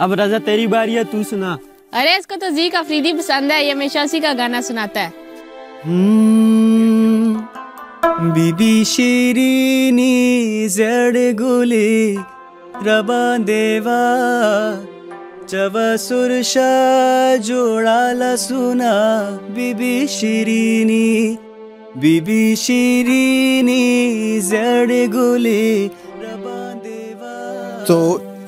अब रजा तेरी बारी है तू सुना। अरे इसको तो जी का फ्रीदी पसंद है ये हमेशा उसी का गाना सुनाता है। बीबी शिरीनी जड गुली रबा देवा जब सुरशा जोड़ाला सुना। बीबी शिरीनी बीबी शिरीनी जड गुली रबा देवा। तो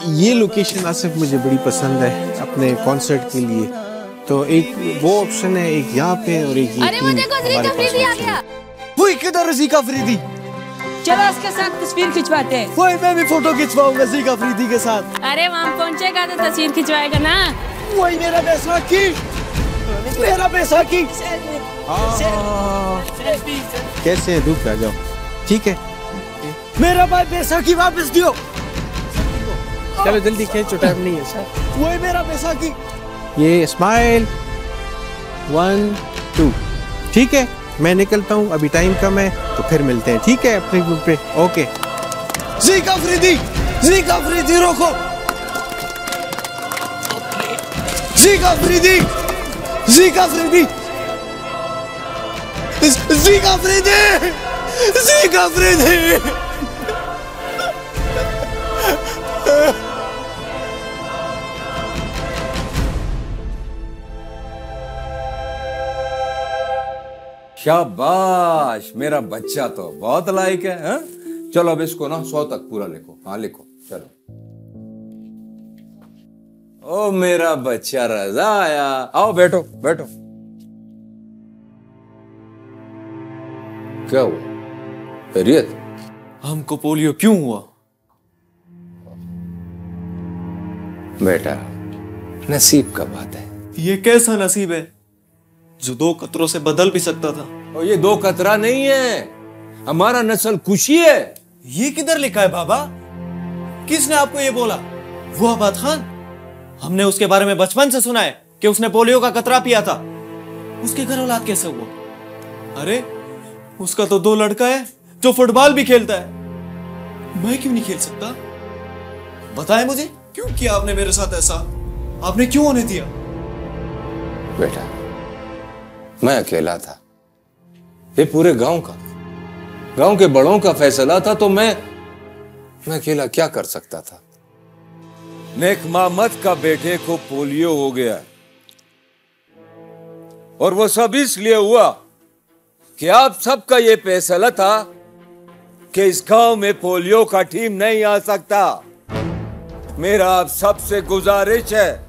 ये लोकेशन आसिफ मुझे बड़ी पसंद है अपने कॉन्सर्ट के लिए। तो एक वो ऑप्शन है एक यहाँ पे और एक ये अरे का पास है। वो किधर रजीका फरीदी चलो उसके साथ तस्वीर खिंचवाते हैं। वो मैं भी फ़ोटो खिंचवाऊँगा जीका फरीदी के साथ। अरे वहाँ पहुँचेगा तो तस्वीर खिंचवाएगा ना। वही मेरा बैसाखी मेरा बैसाखी कैसे है धूप आ जाओ। ठीक है। मेरा भाई बैसाखी वापस दियो। चलो जल्दी खींचो टाइम नहीं है सर वही मेरा पैसा की। ये स्माइल वन टू ठीक है मैं निकलता हूँ अभी टाइम कम है तो फिर मिलते हैं। ठीक है अपने ग्रुप पे। ओके जीका फरीदी जीका फरीदी रोको। जीका फरीदी जीका फरीदी जीका फरीदी जीका फरीदी शाबाश मेरा बच्चा तो बहुत लायक है हा? चलो अब इसको ना सौ तक पूरा लिखो। हाँ लिखो। चलो। ओ मेरा बच्चा रजा आया। आओ बैठो बैठो। क्या हुआ? खैरियत? हमको पोलियो क्यों हुआ? बेटा नसीब का बात है। ये कैसा नसीब है जो दो कतरों से बदल भी सकता था? और ये दो कतरा नहीं है। हमारा नस्ल खुशी है। ये किधर लिखा है बाबा? किसने आपको ये बोला? वो आबाद खान? हमने उसके बारे में बचपन से सुना है कि उसने पोलियो का कतरा पिया था। उसके घर औलाद कैसे हुआ? अरे उसका तो दो लड़का है जो फुटबॉल भी खेलता है। मैं क्यों नहीं खेल सकता? बताएँ मुझे क्यों किया आपने मेरे साथ ऐसा? आपने क्यों होने दिया? बेटा मैं अकेला था। ये पूरे गाँव का। गाँव के बड़ों का फैसला था तो मैं मैं अकेला क्या कर सकता था? नेक मामद का बेटे को पोलियो हो गया। और वो सब इसलिए हुआ कि आप सबका ये फैसला था कि इस गाँव में पोलियो का टीम नहीं आ सकता। मेरा आप सबसे गुजारिश है,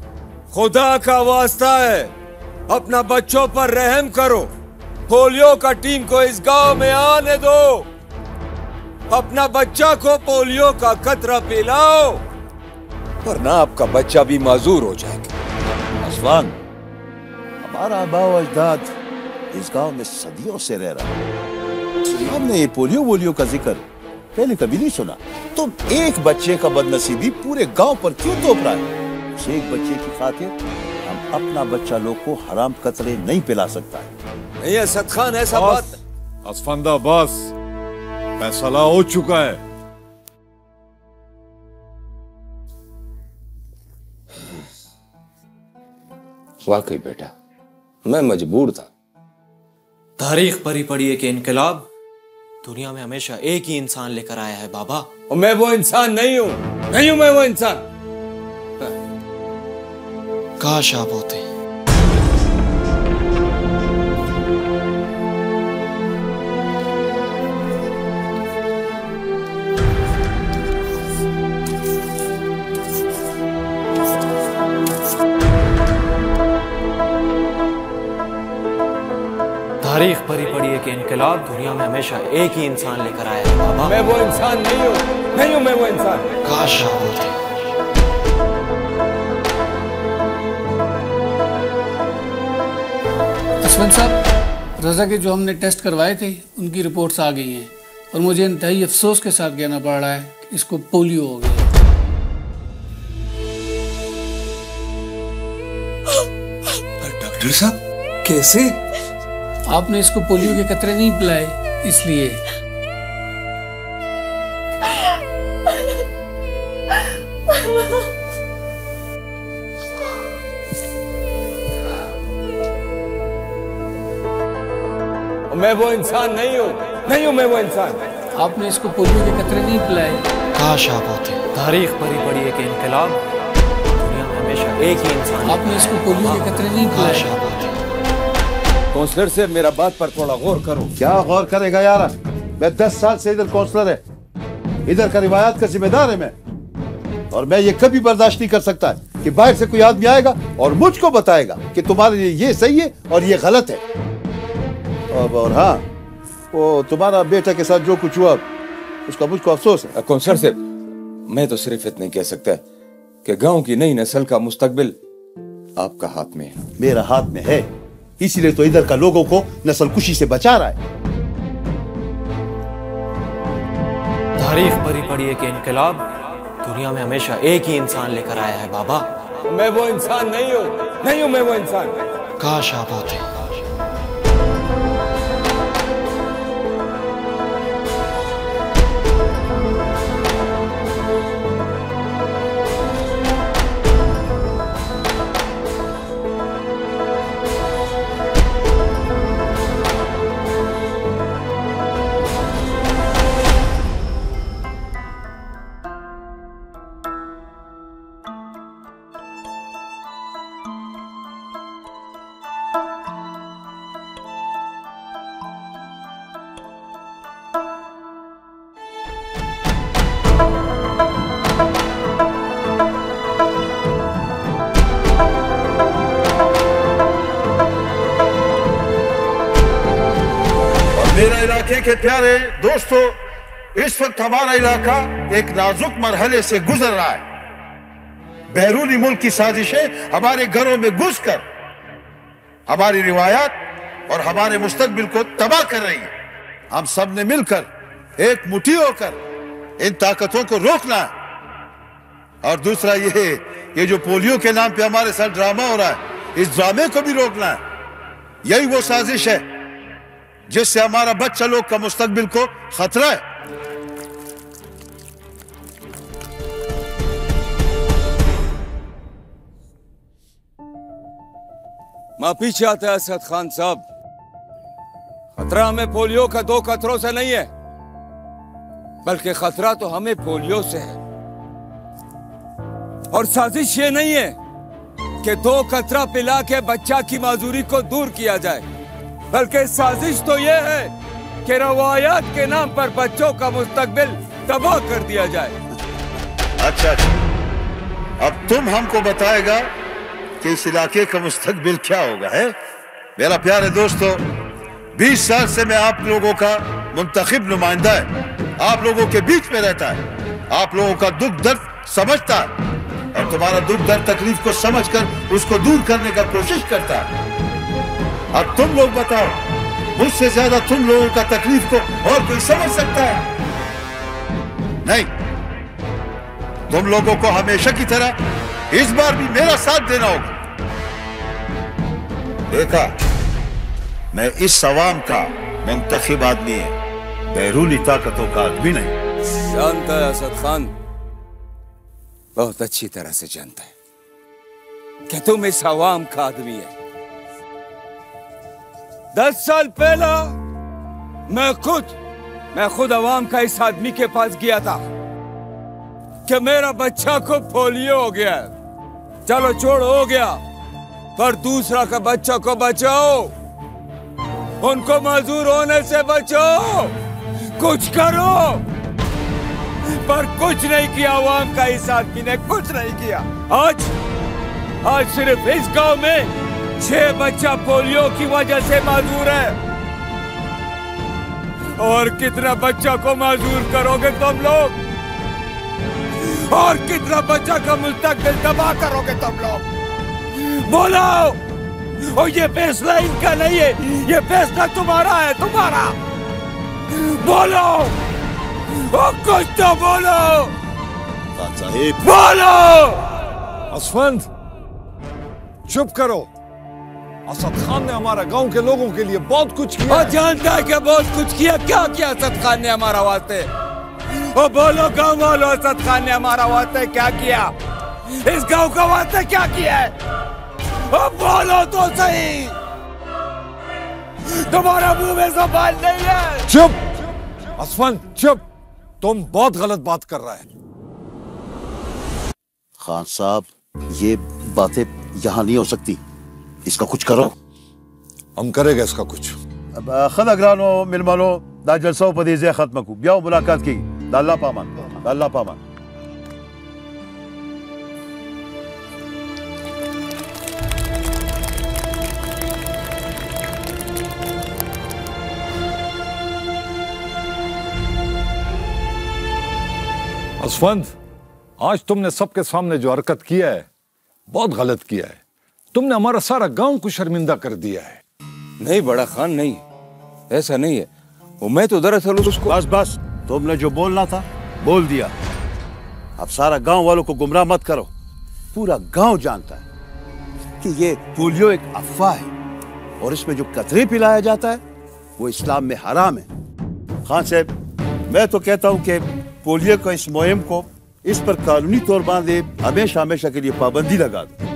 खुदा का वास्ता है, अपना बच्चों पर रहम करो। पोलियो का टीम को इस गाँव में आने दो। अपना बच्चा को पोलियो का कतरा पिलाओ, वरना आपका बच्चा भी माजूर हो जाएगा। आसमान हमारा आबा अजदाद इस गाँव में सदियों से रह रहा है। हमने ये पोलियो वोलियो का ज़िक्र पहले कभी नहीं सुना। तुम तो एक बच्चे का बदनसीबी पूरे गाँव पर क्यों तोप रहा है? एक बच्चे की खातिर अपना बच्चा लोग को हराम कतरे नहीं पिला सकता है। नहीं असद खान ऐसा बात। असफंदा बस। फैसला हो चुका है। वाकई बेटा मैं मजबूर था। तारीख परी पड़ी है कि इनकलाब। दुनिया में हमेशा एक ही इंसान लेकर आया है बाबा। और मैं वो इंसान नहीं हूँ। नहीं हूँ मैं वो इंसान। काश आप होते तारीख परी पड़ी है कि इनकलाब दुनिया में हमेशा एक ही इंसान लेकर आया है बाबा। मैं वो इंसान नहीं हूँ। नहीं हूँ मैं वो इंसान। काश आप होते। असफन साहब रजा के जो हमने टेस्ट करवाए थे उनकी रिपोर्ट्स आ गई हैं। और मुझे इंतहाई अफसोस के साथ कहना पड़ रहा है कि इसको पोलियो हो गया। डॉक्टर साहब कैसे? आपने इसको पोलियो के कतरे नहीं पिलाए इसलिए। मैं वो इंसान नहीं हूँ। नहीं हूँ मैं वो इंसान। आपने इसको पोलियो के कतरे नहीं पिलाए? काश आप होते। तारीख भरी पड़ी एक इनकलाब। दुनिया में हमेशा एक ही इंसान। आपने इसको पोलियो के कतरे नहीं काश पिलाए आप होते। काउंसलर से मेरा बात पर थोड़ा गौर करो। क्या गौर करेगा यार? मैं दस साल से इधर काउंसलर है। इधर का रिवायात का जिम्मेदार है मैं। और मैं ये कभी बर्दाश्त नहीं कर सकता कि बाहर से कोई आदमी आएगा और मुझको बताएगा कि तुम्हारे लिए ये सही है और ये गलत है। और, और हाँ वो तुम्हारा बेटा के साथ जो कुछ हुआ उसका मुझको अफसोस है। काउंसलर से? मैं तो सिर्फ़ इतने कह सकता कि गाँव की नई नस्ल का मुस्तकबिल आपका हाथ में है। मेरा हाथ में है। इसीलिए तो इधर का लोगों को नस्ल खुशी से बचा रहा है। तारीख भरी पड़ी एक इनकलाब दुनिया में हमेशा एक ही इंसान लेकर आया है बाबा। मैं वो इंसान नहीं हूँ। नहीं हूँ मैं वो इंसान। काश आप होते। प्यारे दोस्तों, इस वक्त हमारा इलाका एक नाजुक मरहले से गुजर रहा है। बैरूनी मुल्क की साजिशें हमारे घरों में घुसकर हमारी रिवायात और हमारे मुस्तकबिल को तबाह कर रही है। हम सबने मिलकर, एक मुट्ठी होकर इन ताकतों को रोकना है। और दूसरा ये ये जो पोलियो के नाम पे हमारे साथ ड्रामा हो रहा है, इस ड्रामे को भी रोकना है। यही वो साजिश है जिससे हमारा बच्चा लोग का मुस्तकबिल को खतरा है। माँ पीछे आता है असद खान साहब। खतरा हमें पोलियो का दो खतरों से नहीं है, बल्कि खतरा तो हमें पोलियो से है। और साजिश ये नहीं है कि दो कतरा पिला के बच्चा की माजूरी को दूर किया जाए। बल्कि साजिश तो ये है कि रवायात के नाम पर बच्चों का मुस्तकबिल तबाह कर दिया जाए। अच्छा अच्छा। अब तुम हमको बताएगा कि इस इलाके का मुस्तकबिल क्या होगा, है? मेरा प्यारे दोस्तों 20 साल से मैं आप लोगों का मुंतखब नुमाइंदा है। आप लोगों के बीच में रहता है। आप लोगों का दुख दर्द समझता है। और तुम्हारा दुख दर्द तकलीफ़ को समझकर, उसको दूर करने का कोशिश करता है। अब तुम लोग बताओ, मुझसे ज़्यादा तुम लोगों का तकलीफ़ को और कोई समझ सकता है? नहीं। तुम लोगों को हमेशा की तरह इस बार भी मेरा साथ देना होगा। देखा, मैं इस अवाम का मुंतखब आदमी है। बैरूनी ताकतों का आदमी नहीं। जानता है असद खान, बहुत अच्छी तरह से जानता है कि तुम इस आवाम का आदमी है। दस साल पहला मैं खुद मैं खुद आवाम का इस आदमी के पास गया था कि मेरा बच्चा को पोलियो हो गया है। चलो छोड़, हो गया। पर दूसरा का बच्चा को बचाओ। उनको मजदूर होने से बचाओ। कुछ करो। पर कुछ नहीं किया आवाम का इस आदमी ने कुछ नहीं किया। आज आज सिर्फ़ इस गाँव में छह बच्चा पोलियो की वजह से माजूर है। और कितना बच्चा को माजूर करोगे तुम लोग? और कितना बच्चा का मुस्तकबिल तबाह करोगे तुम लोग? बोलो! और ये फैसला इनका नहीं है। ये फैसला तुम्हारा है तुम्हारा। बोलो! ओ कुछ तो बोलो! बोलो! असफंद चुप करो। असद खान ने हमारा गाँव के लोगों के लिए बहुत कुछ किया। और जानता है कि बहुत कुछ किया। क्या किया असद खान ने हमारा वास्ते? ओ बोलो गाँव वालों असद खान ने हमारा वास्ते क्या किया? इस गाँव का वास्ते क्या किया है? ओ बोलो तो सही। तुम्हारा मुँह में जबान नहीं है। चुप। असफन चुप। तुम बहुत गलत बात कर रहा है। खान साहब ये बातें यहाँ नहीं हो सकती। इसका कुछ करो। हम करेंगे इसका कुछ। अब खदा ग्रानो मिलमानो दा जलसा पदी जे खत्म को। ब्याह मुलाकात की। दा अल्लाह पामान। दा अल्लाह पामान। असफंद आज तुमने सबके सामने जो हरकत किया है बहुत गलत किया है। तुमने हमारा सारा गाँव को शर्मिंदा कर दिया है। नहीं बड़ा खान नहीं। ऐसा नहीं है। वो मैं तो दरअसल उसको बस बस। तुमने जो बोलना था बोल दिया। अब सारा गाँव वालों को गुमराह मत करो। पूरा गाँव जानता है कि ये पोलियो एक अफवाह है और इसमें जो कतरे पिलाया जाता है वो इस्लाम में हराम है। खान साहब मैं तो कहता हूँ कि पोलियो का इस मुहिम को इस पर कानूनी तौर बांधे हमेशा हमेशा के लिए पाबंदी लगा दो।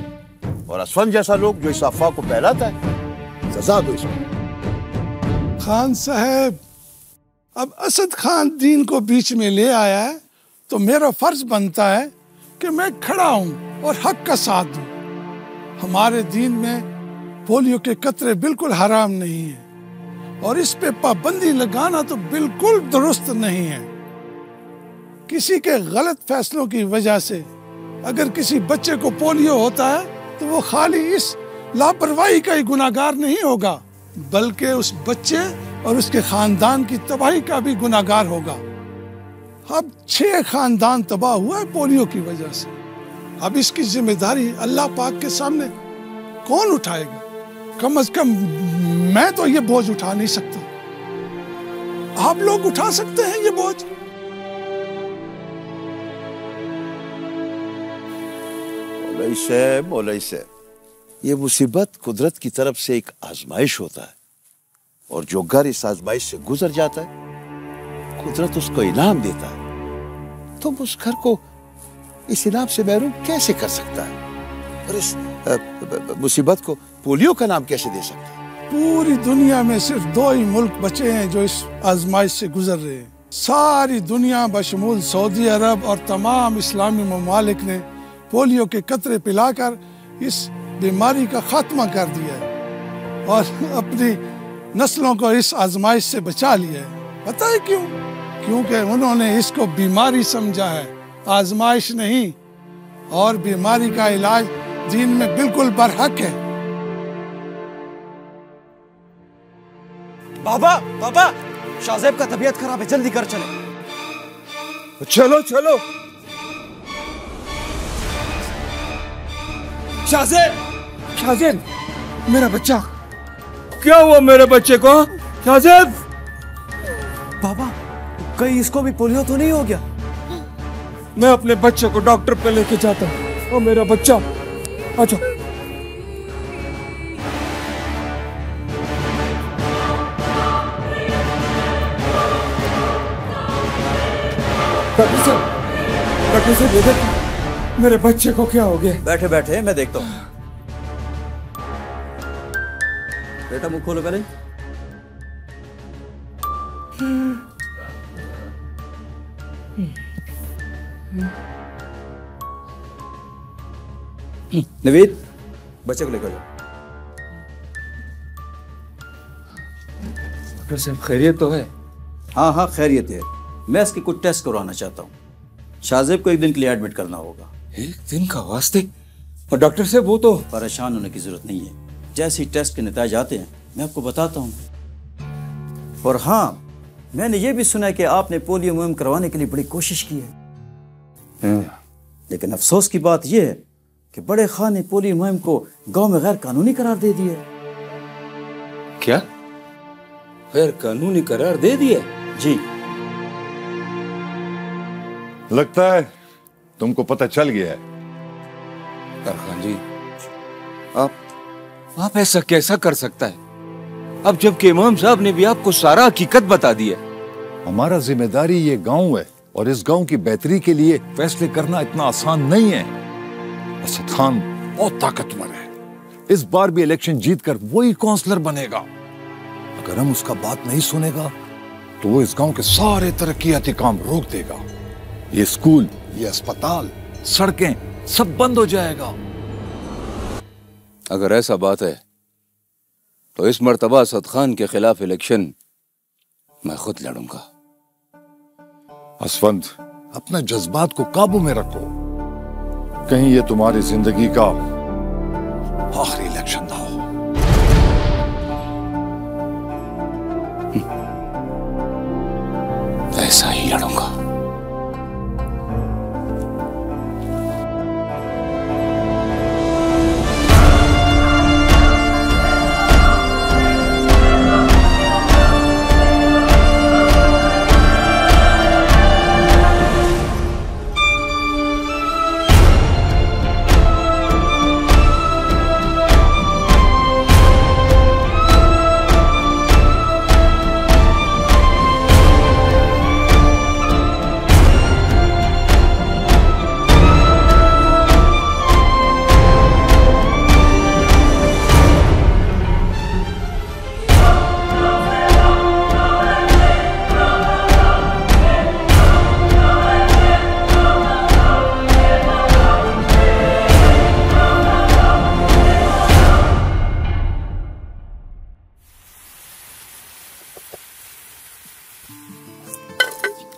और असफन जैसा लोग जो इस अफवाह को फैलाता है सजा दो इसको खान साहब अब असद खान दीन को बीच में ले आया है तो मेरा फ़र्ज़ बनता है कि मैं खड़ा हूँ और हक का साथ दूँ हमारे दीन में पोलियो के कतरे बिल्कुल हराम नहीं है और इस पे पाबंदी लगाना तो बिल्कुल दुरुस्त नहीं है किसी के गलत फैसलों की वजह से अगर किसी बच्चे को पोलियो होता है तो वो खाली इस लापरवाही का ही गुनागार नहीं होगा, बल्कि उस बच्चे और उसके खानदान की तबाही का भी गुनागार होगा। अब छह खानदान तबाह हुआ है पोलियो की वजह से। अब इसकी ज़िम्मेदारी अल्लाह पाक के सामने कौन उठाएगा? कम अज कम मैं तो ये बोझ उठा नहीं सकता। आप लोग उठा सकते हैं ये बोझ? ये मुसीबत कुदरत की तरफ़ से एक आजमाइश होता है। और जो घर इस आजमाइश से गुजर जाता है, कुदरत उसको इनाम देता है। तुम तो उस घर को इस इनाम से महरूम कैसे कर सकता है? और इस मुसीबत को पोलियो का नाम कैसे दे सकता है? पूरी दुनिया में सिर्फ़ दो ही मुल्क बचे हैं जो इस आजमाइश से गुजर रहे हैं। सारी दुनिया बशमूल सऊदी अरब और तमाम इस्लामी ममालिक ने पोलियो के कतरे पिलाकर इस बीमारी का खात्मा कर दिया है और अपनी नस्लों को इस आजमाइश से बचा लिया है। पता है क्यों? क्योंकि उन्होंने इसको बीमारी समझा है आजमाइश नहीं। और बीमारी का इलाज दीन में बिल्कुल बरहक है। बाबा बाबा शाहजेब का तबीयत खराब है जल्दी कर चले। चलो चलो। शाहजेब शाहजेब मेरा बच्चा। क्या हुआ मेरे बच्चे को शाहजेब बाबा कहीं इसको भी पोलियो तो नहीं हो गया? मैं अपने बच्चे को डॉक्टर पे लेके जाता हूँ। और मेरा बच्चा अच्छा डॉक्टर साहब डॉक्टर साहब मेरे बच्चे को क्या हो गया? बैठे बैठे मैं देखता हूँ। बेटा मुँह खोलो पहले। नवीद बच्चे को लेकर जाओ। डॉक्टर साहब खैरियत तो है। हाँ हाँ खैरियत है। मैं इसके कुछ टेस्ट करवाना चाहता हूँ। शाहजेब को एक दिन के लिए एडमिट करना होगा। एक दिन का वास्ते। और डॉक्टर साहब वो तो परेशान होने की ज़रूरत नहीं है। जैसे ही टेस्ट के नतज आते हैं मैं आपको बताता हूँ। और हाँ मैंने ये भी सुना है कि आपने पोलियो मुहिम करवाने के लिए बड़ी कोशिश की है। लेकिन अफसोस की बात यह है कि बड़े खान ने पोलियो मुहिम को गाँव में गैर कानूनी करार दे दिया। क्या? गैर कानूनी करार दे दिया? जी। लगता है तुमको पता चल गया है। खान जी। आप आप ऐसा कैसा कर सकता है? अब जबकि इमाम साहब ने भी आपको सारा हकीकत बता दिया हमारा ज़िम्मेदारी ये गाँव है और इस गाँव की बेहतरी के लिए फैसले करना इतना आसान नहीं है। असद खान बहुत ताकतवर है। इस बार भी इलेक्शन जीतकर वही काउंसलर बनेगा। अगर हम उसका बात नहीं सुनेगा तो वो इस गाँव के सारे तरक्याती काम रोक देगा। ये स्कूल ये अस्पताल सड़कें सब बंद हो जाएगा। अगर ऐसा बात है तो इस मरतबा असद खान के खिलाफ इलेक्शन मैं खुद लड़ूँगा। असवंत अपने जज्बात को काबू में रखो। कहीं ये तुम्हारी ज़िंदगी का आखिरी इलेक्शन ना हो। ऐसा ही लड़ूँगा।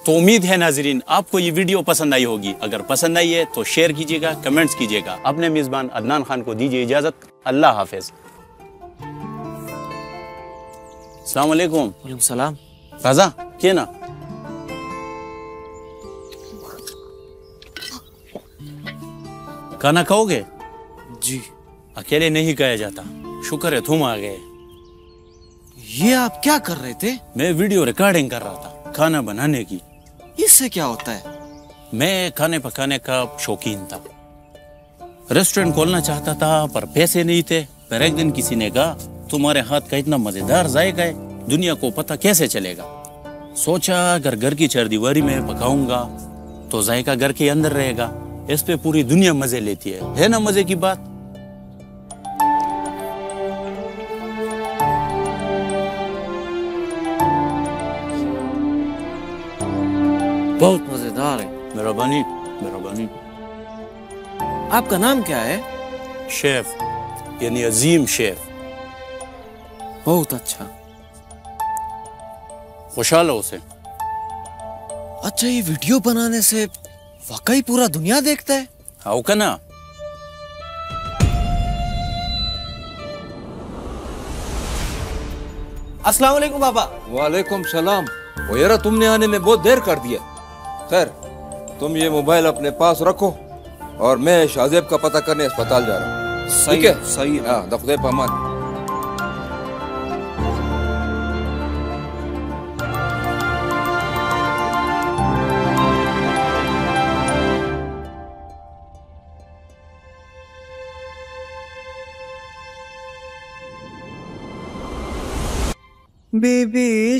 तो उम्मीद है नाजरीन आपको ये वीडियो पसंद आई होगी। अगर पसंद आई है तो शेयर कीजिएगा कमेंट्स कीजिएगा। अपने मेजबान अदनान खान को दीजिए इजाज़त। अल्लाह हाफिज। सलाम सलाम। राजा के ना? खाना खाओगे? जी। अकेले नहीं खाया जाता। शुक्र है तुम आ गए। ये आप क्या कर रहे थे? मैं वीडियो रिकॉर्डिंग कर रहा था खाना बनाने की। इससे क्या होता है? मैं खाने पकाने का शौकीन था। रेस्टोरेंट खोलना चाहता था, पर पैसे नहीं थे। पर एक दिन किसी ने कहा, तुम्हारे हाथ का इतना मज़ेदार जायका है, दुनिया को पता कैसे चलेगा? सोचा, अगर घर की चार दीवारी में पकाऊँगा तो जायका घर के अंदर रहेगा। इस पे पूरी दुनिया मज़े लेती है। है ना मज़े की बात? बहुत मज़ेदार है। मेहरबानी मेहरबानी। आपका नाम क्या है? शेफ यानी अजीम शेफ। बहुत अच्छा। खुशहाल हो उसे। अच्छा ये वीडियो बनाने से वाकई पूरा दुनिया देखता है? आओ का ना अस्सलाम वालेकुम पापा। वालेकुम सलाम। वो यार तुमने आने में बहुत देर कर दिया। खैर तुम ये मोबाइल अपने पास रखो और मैं शाहजेब का पता करने अस्पताल जा रहा हूँ। सही ठीक है? सही है। हाँ दफदे पमान बेबी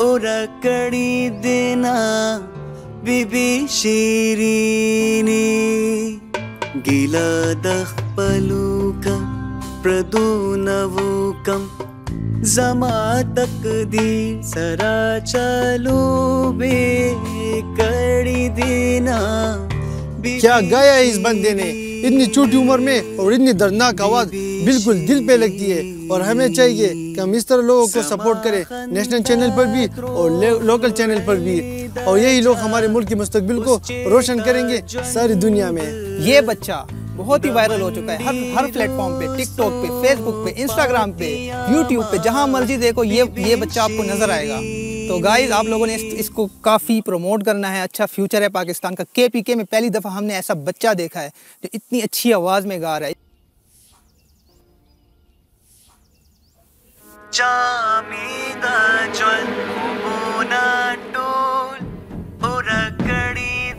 उरा कड़ी देना बीबी ಉರಕಡಿ ದಿನ ಬಿಬಿ ಶೀರಿನಿ ಗಿಲದಃ ಪಲೂಕ कम जमा तक दी सरा चलो बे, कड़ी देना क्या गया है इस बंदे ने? इतनी छोटी उम्र में और इतनी दर्दनाक आवाज़। बिल्कुल दिल पे लगती है और हमें चाहिए कि हम इस तरह लोगों को सपोर्ट करें नेशनल चैनल पर भी और लोकल चैनल पर भी। और यही लोग हमारे मुल्क की मुस्तकबिल को रोशन करेंगे सारी दुनिया में। ये बच्चा बहुत ही वायरल हो चुका है हर हर प्लेटफॉर्म पे टिकटॉक पे फेसबुक पे इंस्टाग्राम पे यूट्यूब पे जहाँ मर्ज़ी देखो ये ये बच्चा आपको नज़र आएगा। तो गाइज़ आप लोगों ने इस, इसको काफ़ी प्रमोट करना है। अच्छा फ्यूचर है पाकिस्तान का। के पी के में पहली दफ़ा हमने ऐसा बच्चा देखा है जो इतनी अच्छी आवाज़ में गा रहा है।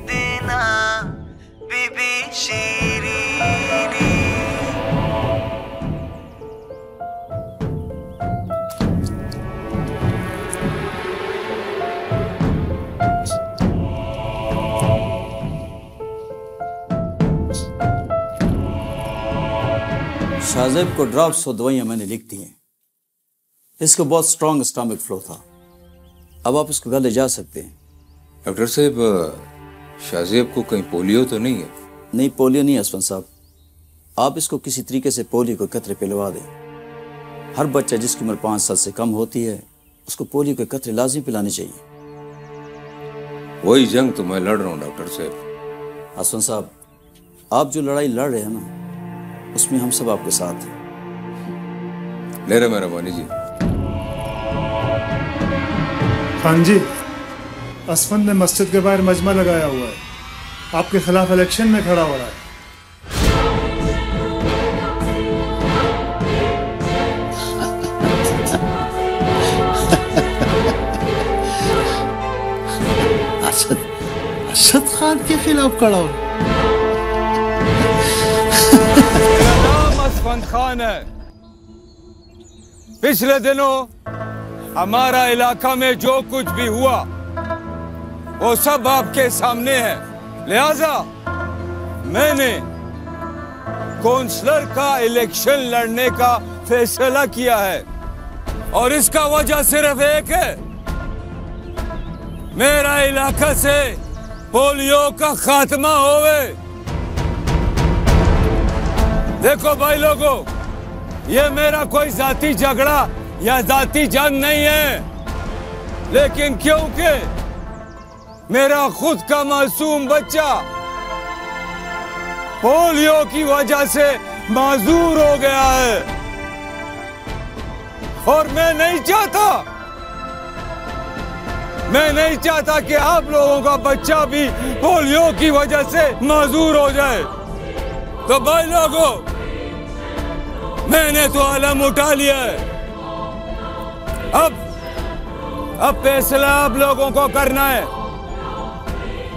देना बीबी शाहजेब को ड्रॉप्स और दवाइयाँ मैंने लिख दी हैं। इसको बहुत स्ट्रॉन्ग स्टमक फ्लो था। अब आप इसको घर ले जा सकते हैं। डॉक्टर साहब शाहजेब को कहीं पोलियो तो नहीं है? नहीं पोलियो नहीं असफन साहब। आप इसको किसी तरीके से पोलियो के कतरे पिलवा दें। हर बच्चा जिसकी उम्र पाँच साल से कम होती है उसको पोलियो के कतरे लाजमी पिलाने चाहिए। वही जंग तो मैं लड़ रहा हूँ डॉक्टर साहब। असफन साहब आप जो लड़ाई लड़ रहे हैं ना उसमें हम सब आपके साथ हैं। ले रहे मेहरबानी जी। खान जी असफन ने मस्जिद के बाहर मजमा लगाया हुआ है। आपके खिलाफ इलेक्शन में खड़ा हो रहा है। असद असद खान के खिलाफ खड़ा हो नाम खान है। पिछले दिनों हमारा इलाका में जो कुछ भी हुआ, वो सब आपके सामने है। लिहाजा, मैंने काउंसलर का इलेक्शन लड़ने का फैसला किया है, और इसका वजह सिर्फ़ एक है। मेरा इलाका से पोलियो का खात्मा होवे। देखो भाई लोगों, ये मेरा कोई जाति झगड़ा या जाति जंग नहीं है। लेकिन क्योंकि मेरा खुद का मासूम बच्चा पोलियो की वजह से माजूर हो गया है, और मैं नहीं चाहता, मैं नहीं चाहता कि आप लोगों का बच्चा भी पोलियो की वजह से माजूर हो जाए। तो भाई लोगों, मैंने तो आलम उठा लिया है। अब अब फैसला आप लोगों को करना है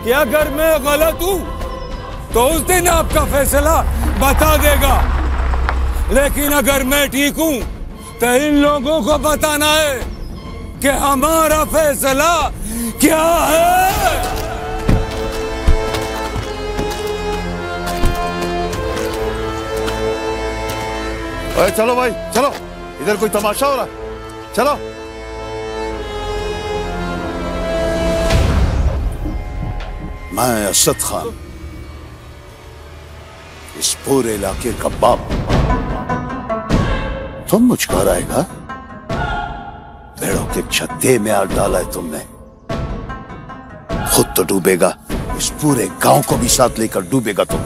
कि अगर मैं गलत हूँ तो उस दिन आपका फैसला बता देगा। लेकिन अगर मैं ठीक हूँ तो इन लोगों को बताना है कि हमारा फैसला क्या है। चलो भाई, चलो। इधर कोई तमाशा हो रहा है? चलो। मैं असद खान। इस पूरे इलाके का बाप। तुम मुझ घर आएगा भेड़ों के छत्ते में आग डाला है तुमने। खुद तो डूबेगा। इस पूरे गाँव को भी साथ लेकर डूबेगा तुम।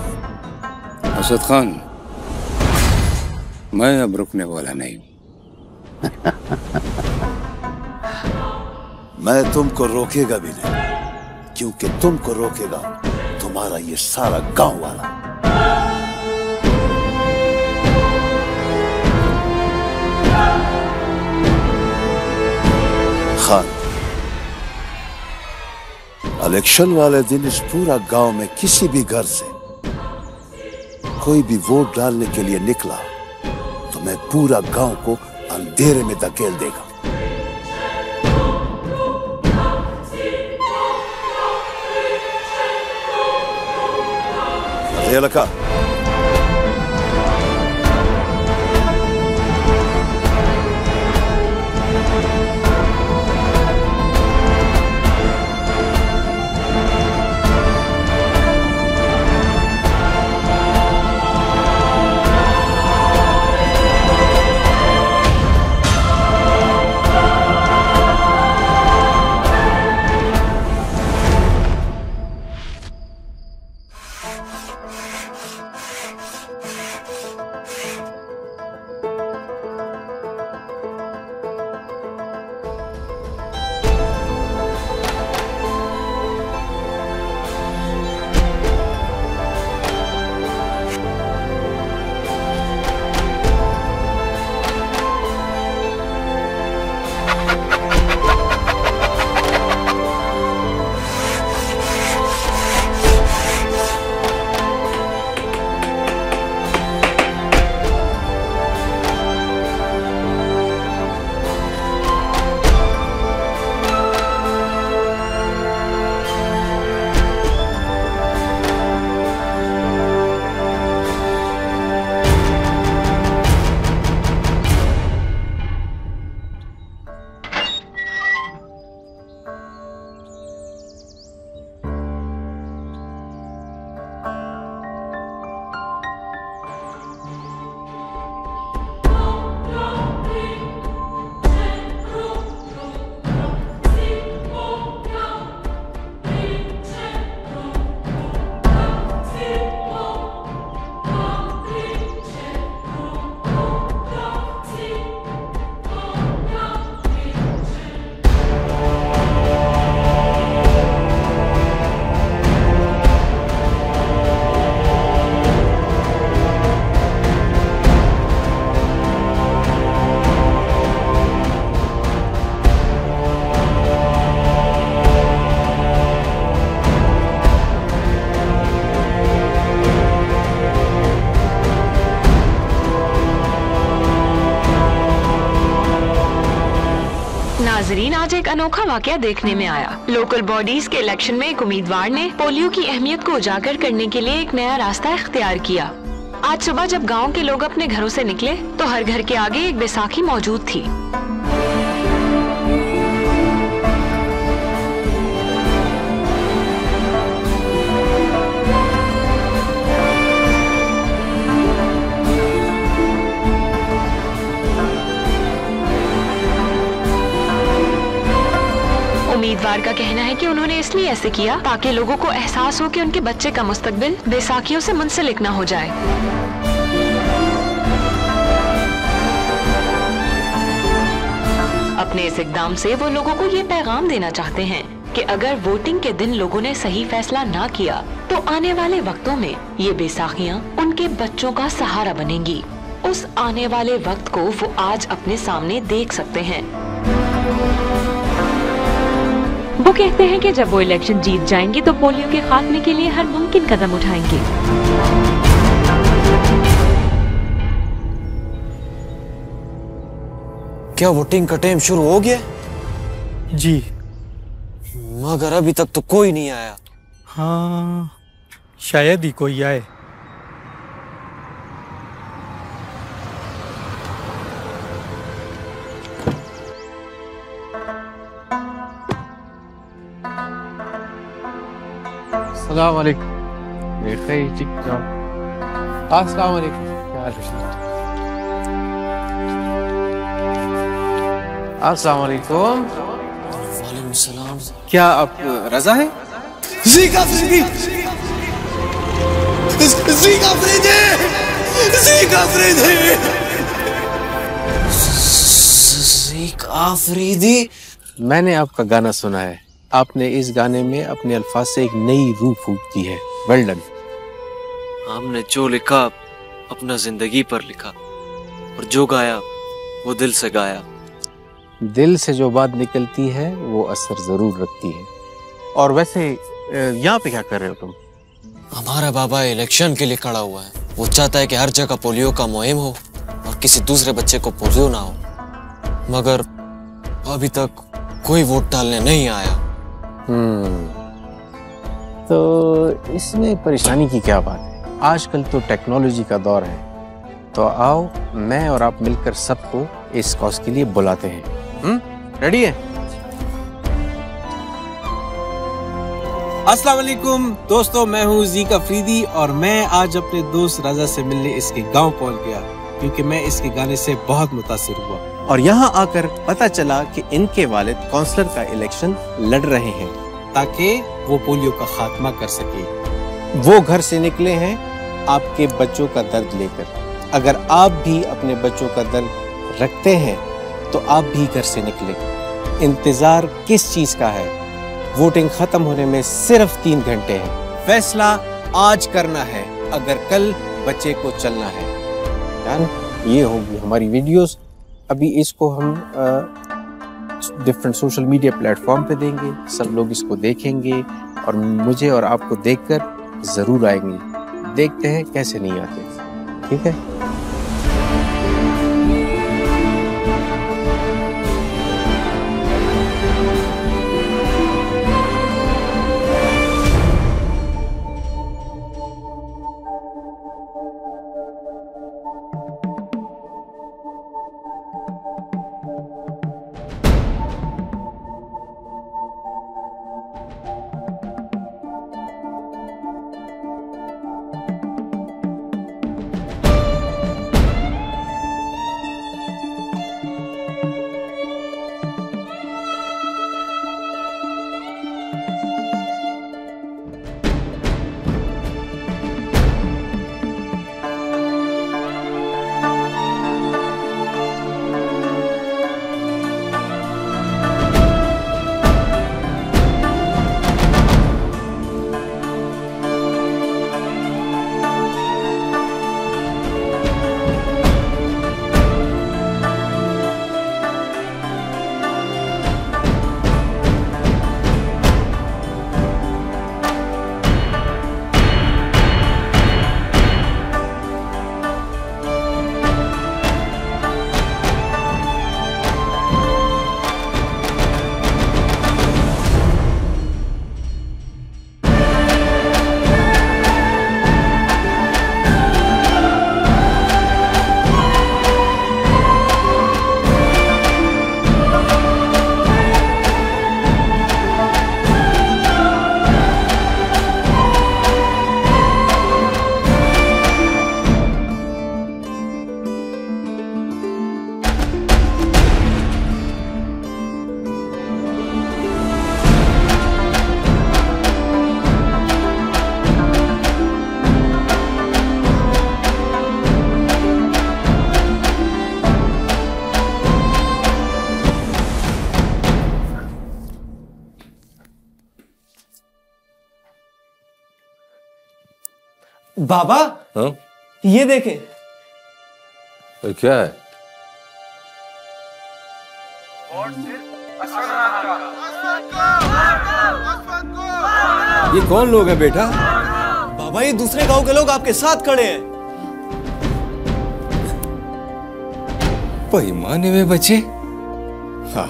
असद खान मैं अब रुकने वाला नहीं मैं तुमको रोकेगा भी नहीं, क्योंकि तुमको रोकेगा तुम्हारा ये सारा गाँव वाला। खान, इलेक्शन वाले दिन इस पूरा गाँव में किसी भी घर से कोई भी वोट डालने के लिए निकला तो मैं पूरा गाँव को अंधेरे में धकेल देगा। ये नाजरीन, आज एक अनोखा वाक्य देखने में आया। लोकल बॉडीज के इलेक्शन में एक उम्मीदवार ने पोलियो की अहमियत को उजागर करने के लिए एक नया रास्ता इख्तियार किया। आज सुबह जब गाँव के लोग अपने घरों से निकले तो हर घर के आगे एक बैसाखी मौजूद थी। का कहना है कि उन्होंने इसलिए ऐसे किया ताकि लोगों को एहसास हो कि उनके बच्चे का मुस्तकबिल बैसाखियों से मुंसलिक न हो जाए। अपने इस इकदाम से वो लोगों को ये पैगाम देना चाहते हैं कि अगर वोटिंग के दिन लोगों ने सही फैसला ना किया तो आने वाले वक्तों में ये बैसाखियाँ उनके बच्चों का सहारा बनेंगी। उस आने वाले वक्त को वो आज अपने सामने देख सकते हैं। वो कहते हैं कि जब वो इलेक्शन जीत जाएँगे तो पोलियो के खात्मे के लिए हर मुमकिन कदम उठाएँगे। क्या वोटिंग का टाइम शुरू हो गया? जी। मगर अभी तक तो कोई नहीं आया। हाँ शायद ही कोई आए। अस्सलाम वालेकुम क्या हाल है अस्सलाम वालेकुम वालेकुम सलाम क्या आप रजा है जीका फ्रीदी जीका फ्रीदी जीका फ्रीदी जीका फ्रीदी मैंने आपका गाना सुना है आपने इस गाने में अपने अल्फाज से एक नई रूह फूक दी है। वेल डन हमने जो लिखा अपना ज़िंदगी पर लिखा और जो गाया वो दिल से गाया। दिल से जो बात निकलती है वो असर ज़रूर रखती है। और वैसे यहाँ पे क्या कर रहे हो तुम? हमारा बाबा इलेक्शन के लिए खड़ा हुआ है। वो चाहता है कि हर जगह पोलियो का मुहिम हो और किसी दूसरे बच्चे को पोलियो ना हो। मगर अभी तक कोई वोट डालने नहीं आया। तो इसमें परेशानी की क्या बात है? आजकल तो टेक्नोलॉजी का दौर है। तो आओ, मैं और आप मिलकर सबको इस कॉज के लिए बुलाते हैं। हम्म? रेडी है? अस्सलाम वालेकुम। दोस्तों, मैं हूँ जीका फरीदी और मैं आज अपने दोस्त राजा से मिलने इसके गाँव पहुँच गया, क्योंकि मैं इसके गाने से बहुत मुतासिर हुआ। और यहाँ आकर पता चला कि इनके वालिद काउंसलर का इलेक्शन लड़ रहे हैं, ताकि वो पोलियो का खात्मा कर सके। वो घर से निकले हैं आपके बच्चों का दर्द लेकर। अगर आप भी अपने बच्चों का दर्द रखते हैं तो आप भी घर से निकले। इंतज़ार किस चीज़ का है? वोटिंग खत्म होने में सिर्फ़ तीन घंटे हैं। फैसला आज करना है, अगर कल बच्चे को चलना है। ये होगी हमारी वीडियोस। अभी इसको हम डिफरेंट सोशल मीडिया प्लेटफॉर्म पे देंगे, सब लोग इसको देखेंगे और मुझे और आपको देखकर ज़रूर आएँगे। देखते हैं कैसे नहीं आते। ठीक है? बाबा हाँ? ये देखें। ये क्या है? ये कौन लोग हैं बेटा? बाबा ये दूसरे गाँव के लोग आपके साथ खड़े हैं। पैमाने में बचे हाँ।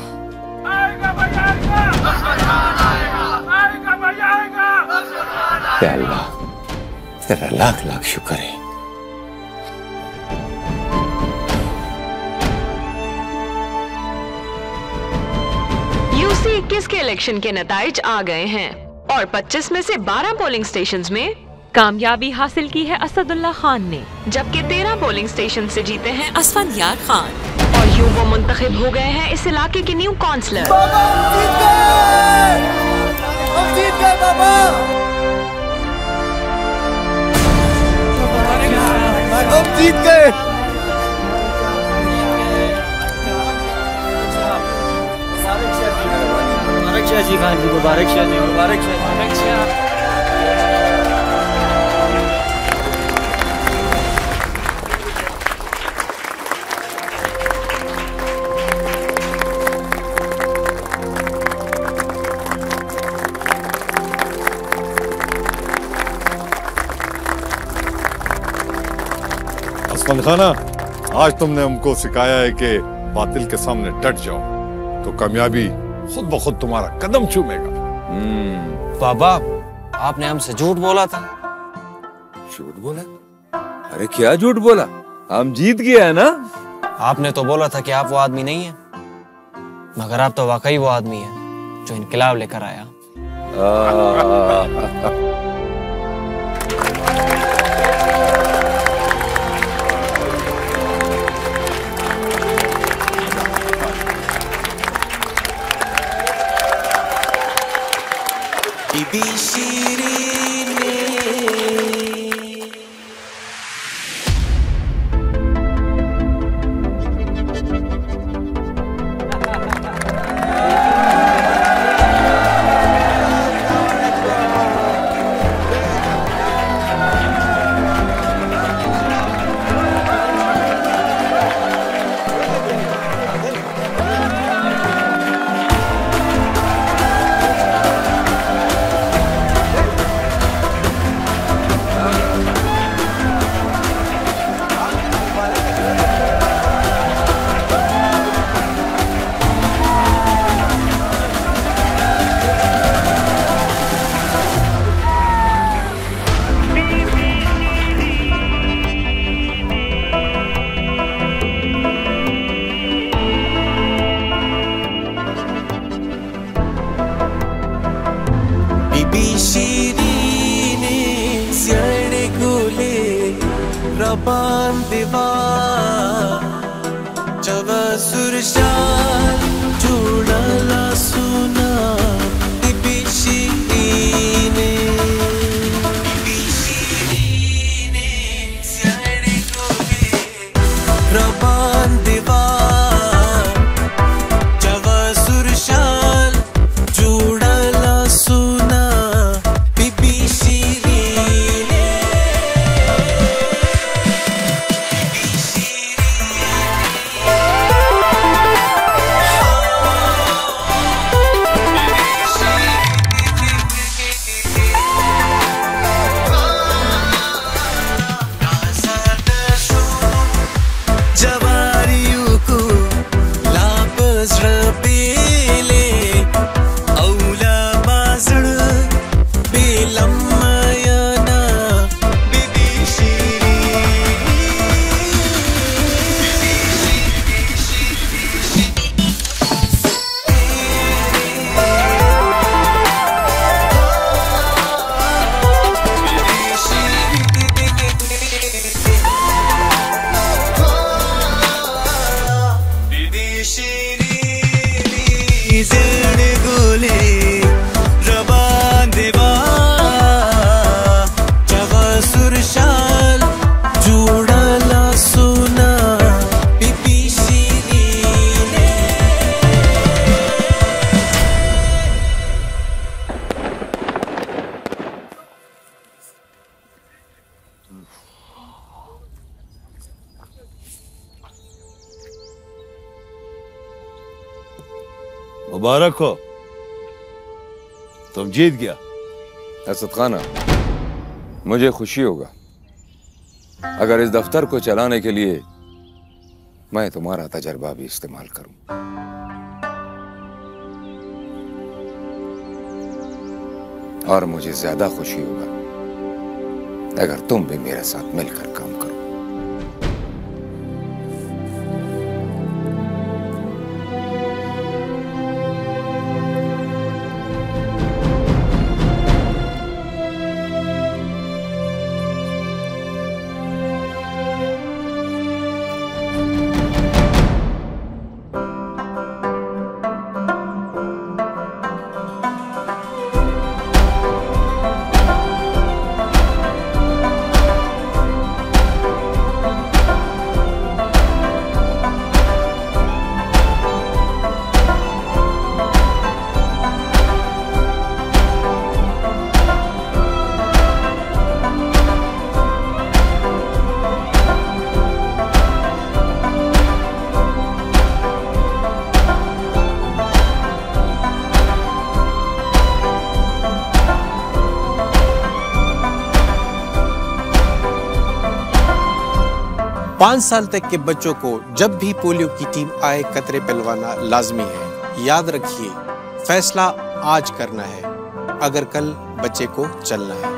या अल्लाह तेरा लाख लाख शुक्र है। यूसी 21 के इलेक्शन के नतज आ गए हैं और 25 में से 12 पोलिंग स्टेशंस में कामयाबी हासिल की है असदुल्ला खान ने जबकि 13 पोलिंग स्टेशन से जीते हैं असफन यार खान। और यूँ वो मुंतखब हो गए हैं इस इलाके के न्यू काउंसलर हम जीत गए। मुबारक शाह जी खान जी, मुबारक शाह जी, मुबारक शाह मुबारक शाह खाना आज तुमने हमको सिखाया है कि बातिल के सामने डट जाओ तो कामयाबी खुद ब खुद तुम्हारा कदम चूमेगा। बाबा आपने हमसे झूठ बोला था। झूठ बोला? अरे क्या झूठ बोला? हम जीत गया है ना? आपने तो बोला था कि आप वो आदमी नहीं है मगर आप तो वाकई वो आदमी है जो इनकलाब लेकर आया। आ, रबान दिवा हो तुम जीत गया। असद खाना, मुझे खुशी होगा। अगर इस दफ्तर को चलाने के लिए मैं तुम्हारा तजर्बा भी इस्तेमाल करूँ। और मुझे ज़्यादा खुशी होगा अगर तुम भी मेरे साथ मिलकर काम पाँच साल तक के बच्चों को जब भी पोलियो की टीम आए, कतरे पिलवाना लाजमी है। याद रखिए, फैसला आज करना है, अगर कल बच्चे को चलना है।